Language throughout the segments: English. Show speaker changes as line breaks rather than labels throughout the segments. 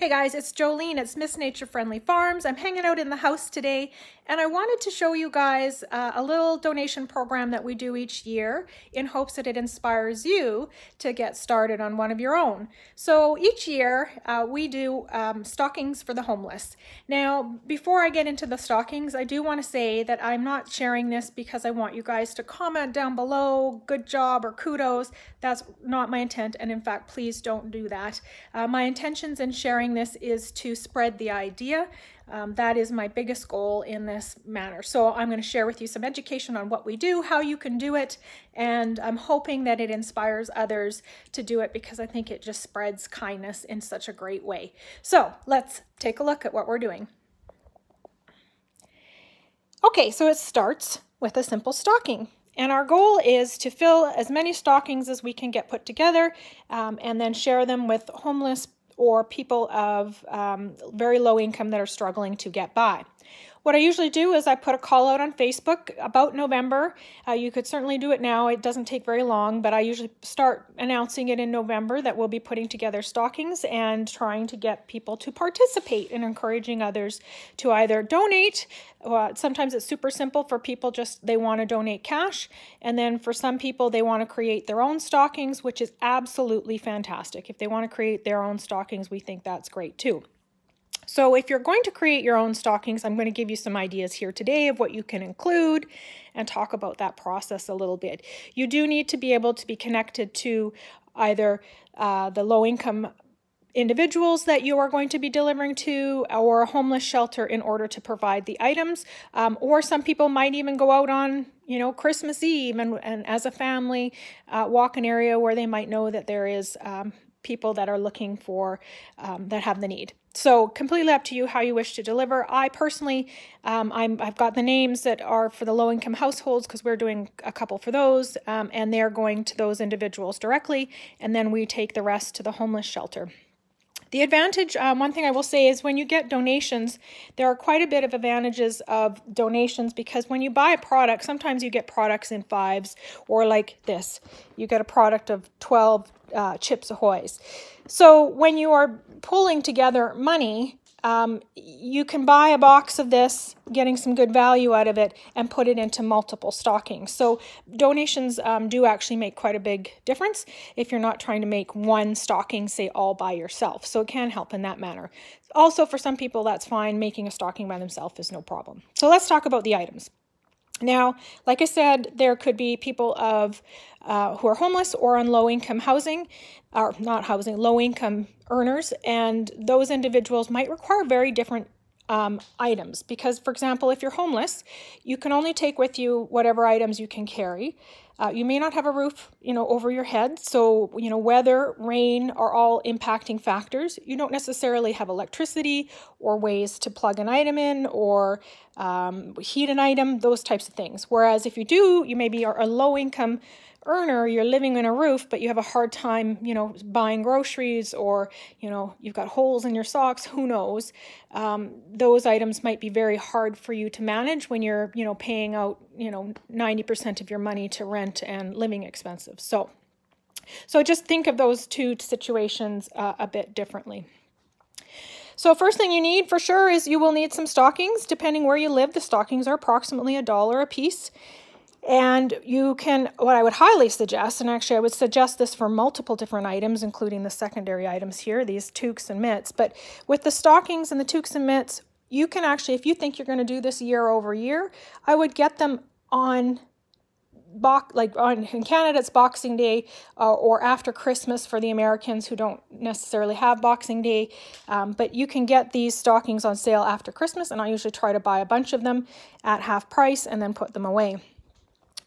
Hey guys, it's Jollean. It's Miss Nature Friendly Farms. I'm hanging out in the house today and I wanted to show you guys uh, a little donation program that we do each year in hopes that it inspires you to get started on one of your own. So each year uh, we do um, stockings for the homeless. Now, before I get into the stockings, I do want to say that I'm not sharing this because I want you guys to comment down below, good job or kudos. That's not my intent. And in fact, please don't do that. Uh, my intentions in sharing this is to spread the idea um, that is my biggest goal in this manner. So I'm going to share with you some education on what we do, how you can do it, and I'm hoping that it inspires others to do it because I think it just spreads kindness in such a great way. So let's take a look at what we're doing. Okay, so it starts with a simple stocking. And our goal is to fill as many stockings as we can get put together um, and then share them with homeless or people of um, very low income that are struggling to get by. What I usually do is I put a call out on Facebook about November. Uh, you could certainly do it now. It doesn't take very long, but I usually start announcing it in November that we'll be putting together stockings and trying to get people to participate and encouraging others to either donate. Sometimes it's super simple for people just they want to donate cash. And then for some people, they want to create their own stockings, which is absolutely fantastic. If they want to create their own stockings, we think that's great too. So if you're going to create your own stockings, I'm going to give you some ideas here today of what you can include and talk about that process a little bit. You do need to be able to be connected to either uh, the low-income individuals that you are going to be delivering to or a homeless shelter in order to provide the items um, or some people might even go out on you know christmas eve and, and as a family uh, walk an area where they might know that there is um, people that are looking for um, that have the need so completely up to you how you wish to deliver. I personally, um, I'm, I've got the names that are for the low-income households because we're doing a couple for those, um, and they're going to those individuals directly, and then we take the rest to the homeless shelter. The advantage, um, one thing I will say is when you get donations, there are quite a bit of advantages of donations because when you buy a product, sometimes you get products in fives or like this, you get a product of 12 uh, Chips Ahoy's. So when you are pulling together money, um, you can buy a box of this, getting some good value out of it, and put it into multiple stockings. So donations um, do actually make quite a big difference if you're not trying to make one stocking, say, all by yourself. So it can help in that manner. Also, for some people, that's fine. Making a stocking by themselves is no problem. So let's talk about the items. Now, like I said, there could be people of uh, who are homeless or on low-income housing, or not housing, low-income earners, and those individuals might require very different um, items. Because, for example, if you're homeless, you can only take with you whatever items you can carry. Uh, you may not have a roof, you know, over your head. So, you know, weather, rain are all impacting factors. You don't necessarily have electricity or ways to plug an item in or um, heat an item, those types of things. Whereas if you do, you maybe are a low income earner, you're living in a roof, but you have a hard time, you know, buying groceries or, you know, you've got holes in your socks, who knows. Um, those items might be very hard for you to manage when you're, you know, paying out, you know, 90% of your money to rent and living expenses. So, so just think of those two situations uh, a bit differently. So first thing you need for sure is you will need some stockings. Depending where you live, the stockings are approximately a dollar a piece. And you can, what I would highly suggest, and actually I would suggest this for multiple different items, including the secondary items here, these toques and mitts, but with the stockings and the toques and mitts, you can actually, if you think you're going to do this year over year, I would get them on box like on in Canada it's Boxing Day uh, or after Christmas for the Americans who don't necessarily have Boxing Day um, but you can get these stockings on sale after Christmas and I usually try to buy a bunch of them at half price and then put them away.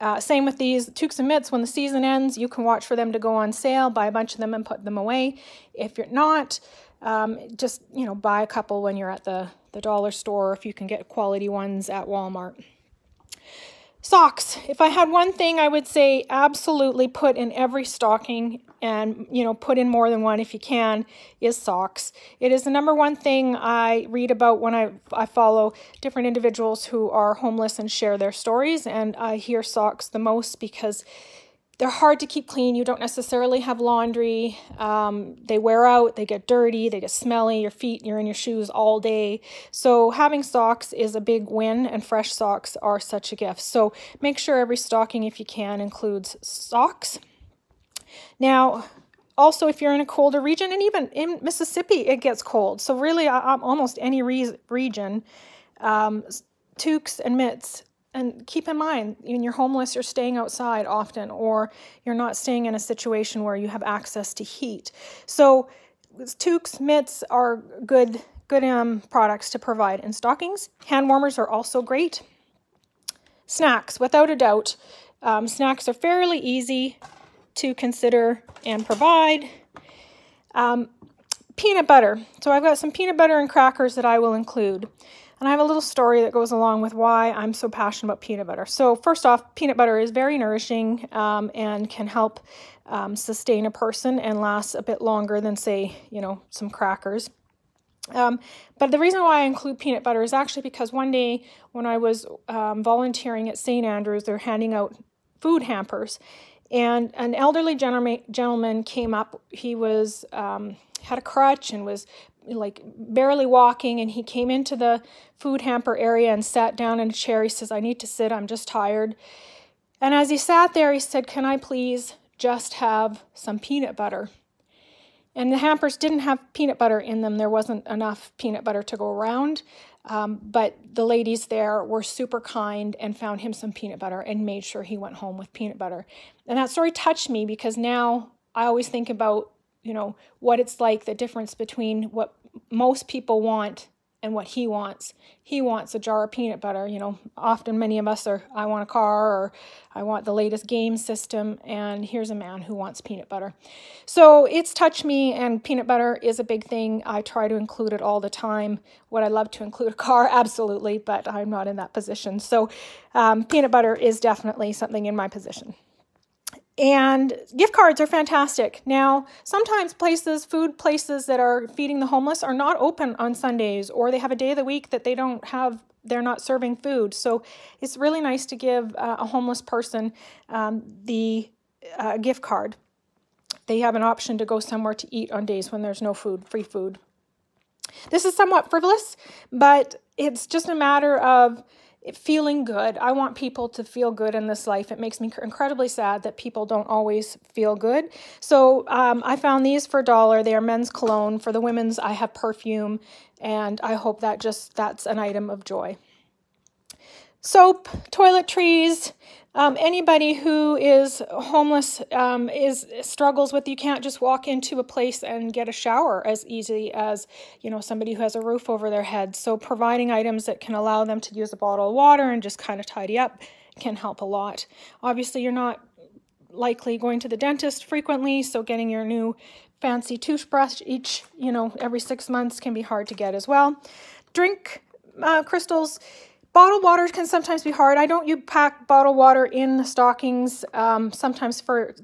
Uh, same with these toques and mitts. When the season ends, you can watch for them to go on sale, buy a bunch of them and put them away. If you're not, um, just you know buy a couple when you're at the, the dollar store if you can get quality ones at Walmart. Socks. If I had one thing, I would say absolutely put in every stocking and, you know, put in more than one if you can, is socks. It is the number one thing I read about when I, I follow different individuals who are homeless and share their stories. And I hear socks the most because they're hard to keep clean. You don't necessarily have laundry. Um, they wear out, they get dirty, they get smelly. Your feet, you're in your shoes all day. So having socks is a big win, and fresh socks are such a gift. So make sure every stocking, if you can, includes socks. Now, also, if you're in a colder region, and even in Mississippi, it gets cold. So really, um, almost any re region, um, toques and mitts and keep in mind, when you're homeless, you're staying outside often, or you're not staying in a situation where you have access to heat. So, toques, mitts are good, good um, products to provide. And stockings, hand warmers are also great. Snacks, without a doubt. Um, snacks are fairly easy to consider and provide. Um, peanut butter. So I've got some peanut butter and crackers that I will include. And I have a little story that goes along with why I'm so passionate about peanut butter. So first off, peanut butter is very nourishing um, and can help um, sustain a person and lasts a bit longer than, say, you know, some crackers. Um, but the reason why I include peanut butter is actually because one day when I was um, volunteering at St. Andrews, they're handing out food hampers. And an elderly gentleman came up. He was um, had a crutch and was like barely walking and he came into the food hamper area and sat down in a chair. He says, I need to sit, I'm just tired. And as he sat there, he said, Can I please just have some peanut butter? And the hampers didn't have peanut butter in them. There wasn't enough peanut butter to go around. Um, but the ladies there were super kind and found him some peanut butter and made sure he went home with peanut butter. And that story touched me because now I always think about you know, what it's like, the difference between what most people want and what he wants. He wants a jar of peanut butter. You know, often many of us are, I want a car or I want the latest game system. And here's a man who wants peanut butter. So it's touched me, and peanut butter is a big thing. I try to include it all the time. Would I love to include a car? Absolutely, but I'm not in that position. So um, peanut butter is definitely something in my position. And gift cards are fantastic. Now, sometimes places, food places that are feeding the homeless are not open on Sundays or they have a day of the week that they don't have, they're not serving food. So it's really nice to give uh, a homeless person um, the uh, gift card. They have an option to go somewhere to eat on days when there's no food, free food. This is somewhat frivolous, but it's just a matter of feeling good. I want people to feel good in this life. It makes me incredibly sad that people don't always feel good. So um, I found these for a dollar. They are men's cologne. For the women's, I have perfume, and I hope that just that's an item of joy. Soap, toiletries, um, anybody who is homeless um, is struggles with you can't just walk into a place and get a shower as easily as you know somebody who has a roof over their head. So providing items that can allow them to use a bottle of water and just kind of tidy up can help a lot. Obviously, you're not likely going to the dentist frequently, so getting your new fancy toothbrush each you know every six months can be hard to get as well. Drink uh, crystals Bottled water can sometimes be hard. I don't you pack bottled water in the stockings. Um, sometimes for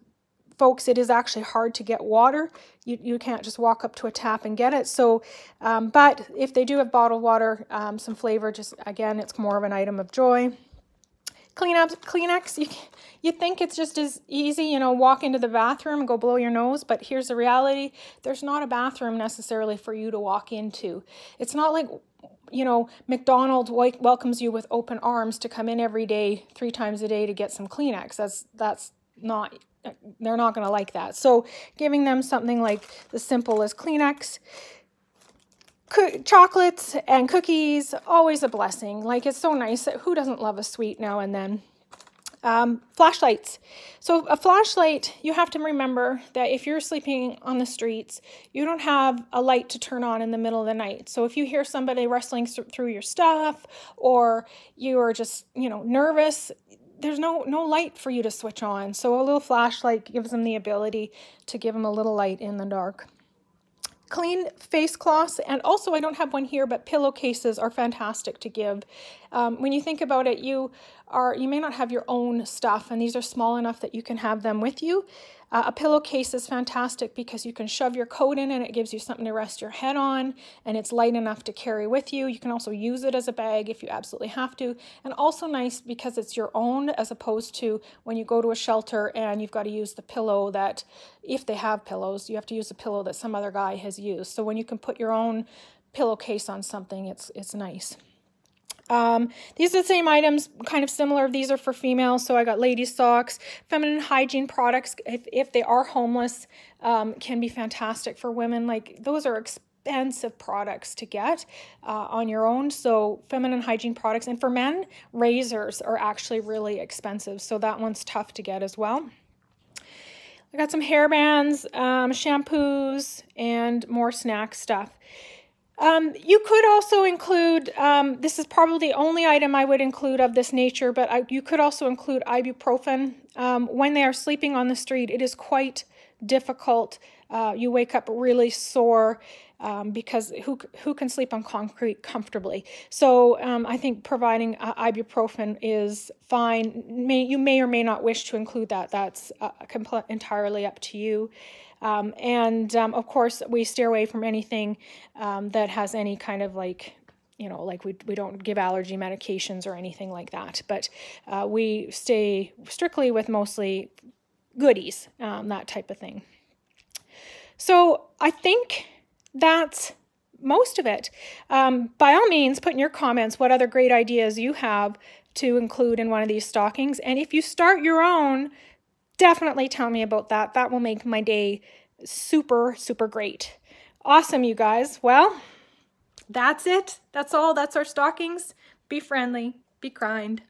folks, it is actually hard to get water. You, you can't just walk up to a tap and get it. So, um, but if they do have bottled water, um, some flavor, just again, it's more of an item of joy. Clean up, Kleenex, you, you think it's just as easy, you know, walk into the bathroom go blow your nose, but here's the reality. There's not a bathroom necessarily for you to walk into. It's not like you know, McDonald's welcomes you with open arms to come in every day, three times a day to get some Kleenex. That's that's not they're not going to like that. So giving them something like the simple as Kleenex, chocolates and cookies, always a blessing. Like it's so nice. Who doesn't love a sweet now and then? Um, flashlights. So a flashlight, you have to remember that if you're sleeping on the streets, you don't have a light to turn on in the middle of the night. So if you hear somebody rustling through your stuff or you are just, you know, nervous, there's no no light for you to switch on. So a little flashlight gives them the ability to give them a little light in the dark clean face cloths and also I don't have one here but pillowcases are fantastic to give um, when you think about it you are you may not have your own stuff and these are small enough that you can have them with you Uh, a pillowcase is fantastic because you can shove your coat in and it gives you something to rest your head on and it's light enough to carry with you. You can also use it as a bag if you absolutely have to. And also nice because it's your own as opposed to when you go to a shelter and you've got to use the pillow that, if they have pillows, you have to use a pillow that some other guy has used. So when you can put your own pillowcase on something, it's, it's nice. Um, these are the same items, kind of similar. These are for females, so I got ladies socks. Feminine hygiene products, if, if they are homeless, um, can be fantastic for women. Like those are expensive products to get uh, on your own. So feminine hygiene products. And for men, razors are actually really expensive. So that one's tough to get as well. I got some hair bands, um, shampoos, and more snack stuff. Um, you could also include, um, this is probably the only item I would include of this nature, but I, you could also include ibuprofen. Um, when they are sleeping on the street, it is quite difficult. Uh, you wake up really sore um, because who, who can sleep on concrete comfortably? So um, I think providing uh, ibuprofen is fine. May, you may or may not wish to include that. That's uh, entirely up to you. Um, and um, of course, we steer away from anything um, that has any kind of like, you know, like we, we don't give allergy medications or anything like that. But uh, we stay strictly with mostly goodies, um, that type of thing. So I think that's most of it. Um, by all means, put in your comments what other great ideas you have to include in one of these stockings. And if you start your own, definitely tell me about that. That will make my day super, super great. Awesome, you guys. Well, that's it. That's all. That's our stockings. Be friendly. Be kind.